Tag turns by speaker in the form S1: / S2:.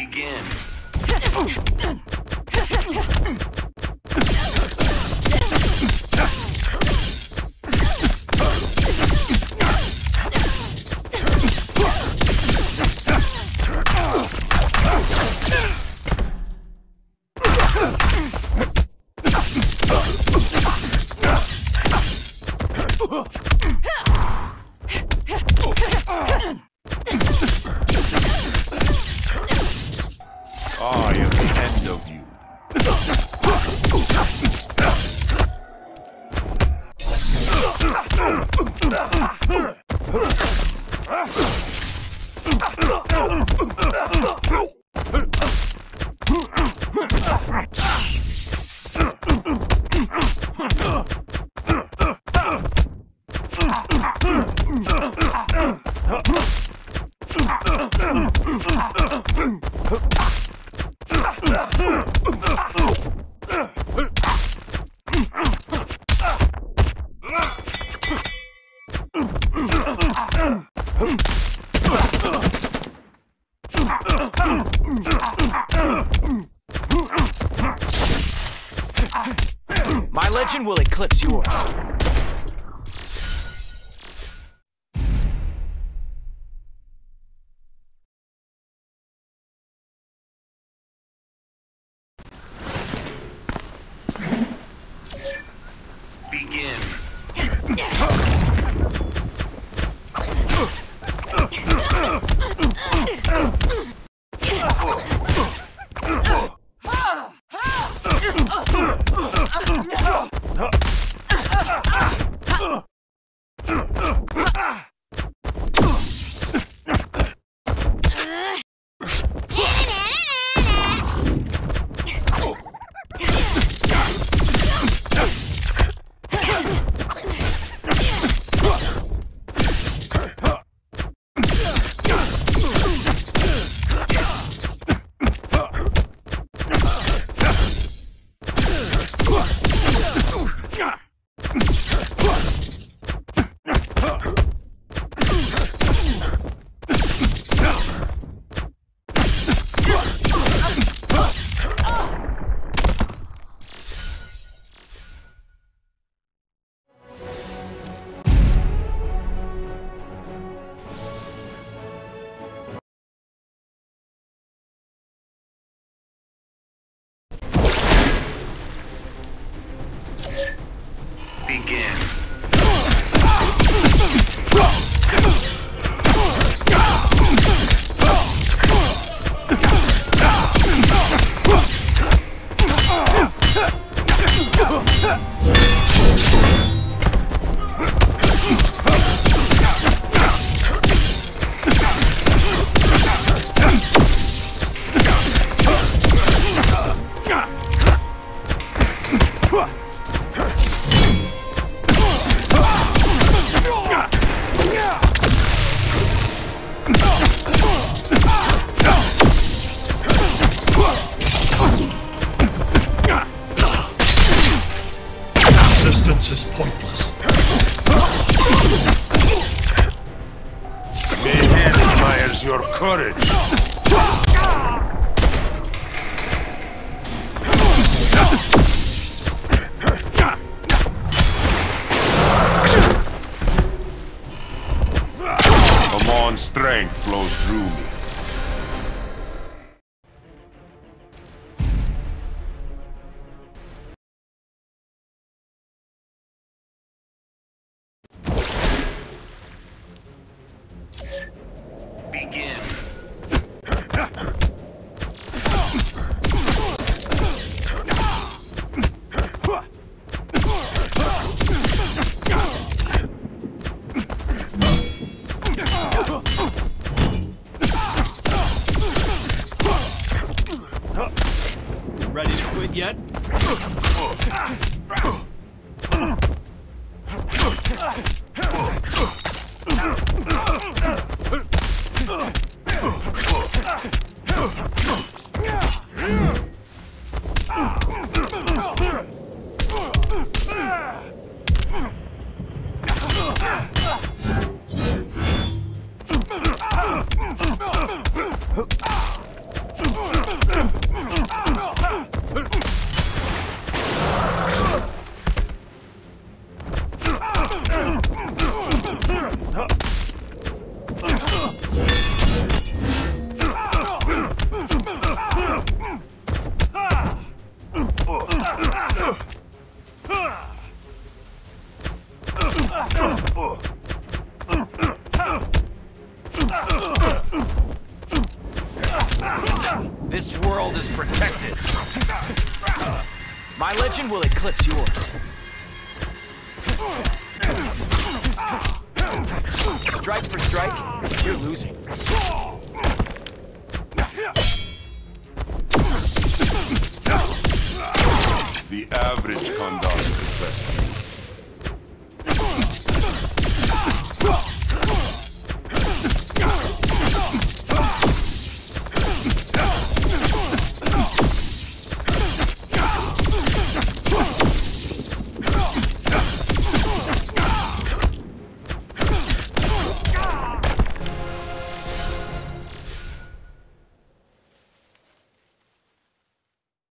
S1: Begin.
S2: My legend will eclipse yours.
S1: Begin.
S3: Resistance is pointless.
S1: Mehen admires your courage. Amon's strength flows through me. it yet. This world is protected.
S2: My legend will eclipse yours. Strike for strike, you're losing.
S1: The average conduct is best.